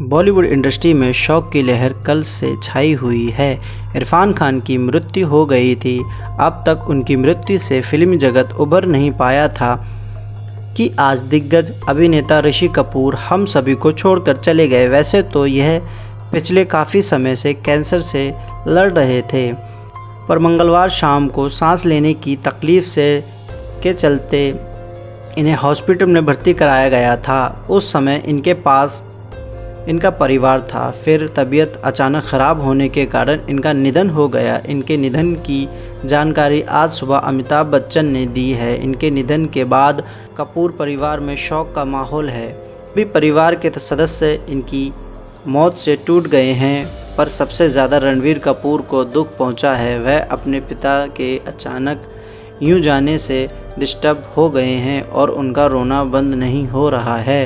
Bollywood industry में शौक की लहर कल से छाई हुई है। इरफान खान की मृत्यु हो गई थी। अब तक उनकी मृत्यु से फ़िल्म जगत उभर नहीं पाया था कि आज दिग्गज अभिनेता ऋषि कपूर हम सभी को छोड़कर चले गए। वैसे तो यह पिछले काफ़ी समय से कैंसर से लड़ रहे थे, पर मंगलवार शाम को सांस लेने की तकलीफ़ से के चलते इन्हें हॉस्पिटल में भर्ती कराया गया था। उस समय इनके पास इनका परिवार था। फिर तबीयत अचानक ख़राब होने के कारण इनका निधन हो गया। इनके निधन की जानकारी आज सुबह अमिताभ बच्चन ने दी है। इनके निधन के बाद कपूर परिवार में शौक का माहौल है। भी परिवार के सदस्य इनकी मौत से टूट गए हैं, पर सबसे ज़्यादा रणवीर कपूर को दुख पहुँचा है। वह अपने पिता के अचानक यूँ जाने से डिस्टर्ब हो गए हैं और उनका रोना बंद नहीं हो रहा है।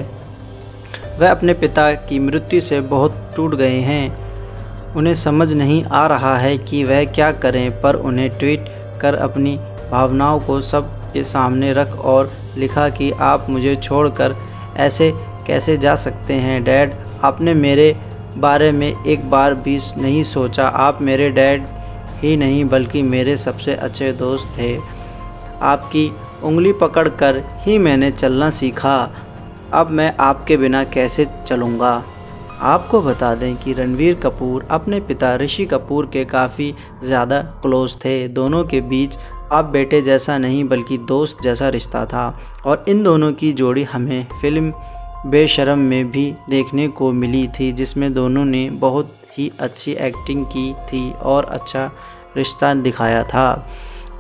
वह अपने पिता की मृत्यु से बहुत टूट गए हैं। उन्हें समझ नहीं आ रहा है कि वह क्या करें, पर उन्हें ट्वीट कर अपनी भावनाओं को सब के सामने रख और लिखा कि आप मुझे छोड़कर ऐसे कैसे जा सकते हैं? डैड, आपने मेरे बारे में एक बार भी नहीं सोचा। आप मेरे डैड ही नहीं, बल्कि मेरे सबसे अच्छे दोस्त थे। आपकी उंगली पकड़कर ही मैंने चलना सीखा। अब मैं आपके बिना कैसे चलूँगा? आपको बता दें कि रणवीर कपूर अपने पिता ऋषि कपूर के काफ़ी ज़्यादा क्लोज थे। दोनों के बीच आप बेटे जैसा नहीं, बल्कि दोस्त जैसा रिश्ता था। और इन दोनों की जोड़ी हमें फ़िल्म बेशरम में भी देखने को मिली थी, जिसमें दोनों ने बहुत ही अच्छी एक्टिंग की थी और अच्छा रिश्ता दिखाया था।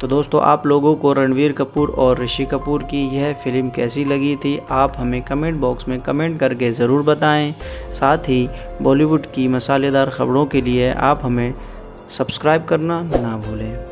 तो दोस्तों, आप लोगों को रणवीर कपूर और ऋषि कपूर की यह फ़िल्म कैसी लगी थी, आप हमें कमेंट बॉक्स में कमेंट करके ज़रूर बताएँ। साथ ही, बॉलीवुड की मसालेदार खबरों के लिए आप हमें सब्सक्राइब करना ना भूलें।